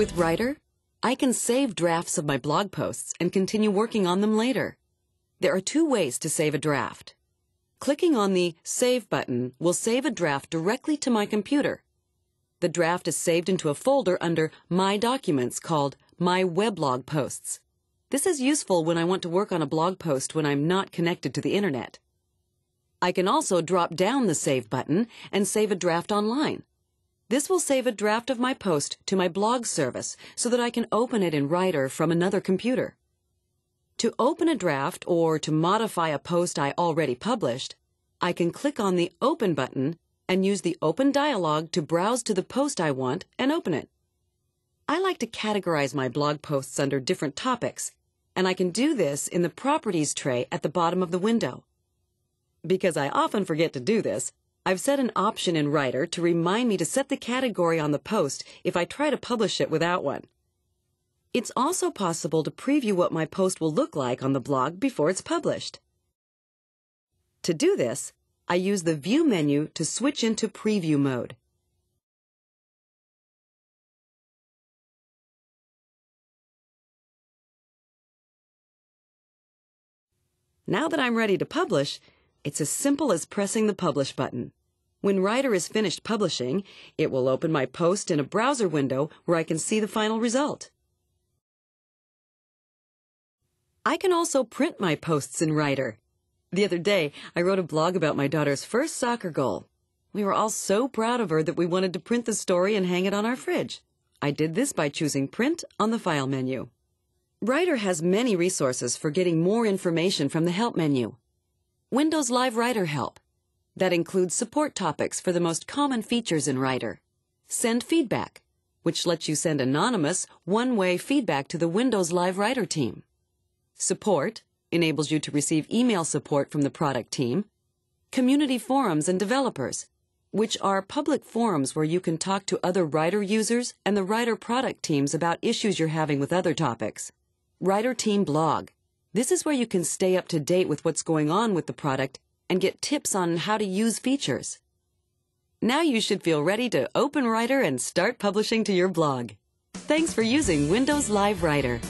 With Writer, I can save drafts of my blog posts and continue working on them later. There are two ways to save a draft. Clicking on the Save button will save a draft directly to my computer. The draft is saved into a folder under My Documents called My Weblog Posts. This is useful when I want to work on a blog post when I'm not connected to the internet. I can also drop down the Save button and save a draft online. This will save a draft of my post to my blog service so that I can open it in Writer from another computer. To open a draft or to modify a post I already published, I can click on the Open button and use the Open dialog to browse to the post I want and open it. I like to categorize my blog posts under different topics, and I can do this in the Properties tray at the bottom of the window. Because I often forget to do this, I've set an option in Writer to remind me to set the category on the post if I try to publish it without one. It's also possible to preview what my post will look like on the blog before it's published. To do this, I use the View menu to switch into Preview mode. Now that I'm ready to publish, it's as simple as pressing the Publish button. When Writer is finished publishing, it will open my post in a browser window where I can see the final result. I can also print my posts in Writer. The other day, I wrote a blog about my daughter's first soccer goal. We were all so proud of her that we wanted to print the story and hang it on our fridge. I did this by choosing Print on the File menu. Writer has many resources for getting more information from the Help menu. Windows Live Writer Help. That includes support topics for the most common features in Writer. Send Feedback, which lets you send anonymous, one-way feedback to the Windows Live Writer team. Support enables you to receive email support from the product team. Community forums and developers, which are public forums where you can talk to other Writer users and the Writer product teams about issues you're having with other topics. Writer Team Blog. This is where you can stay up to date with what's going on with the product and get tips on how to use features. Now you should feel ready to open Writer and start publishing to your blog. Thanks for using Windows Live Writer.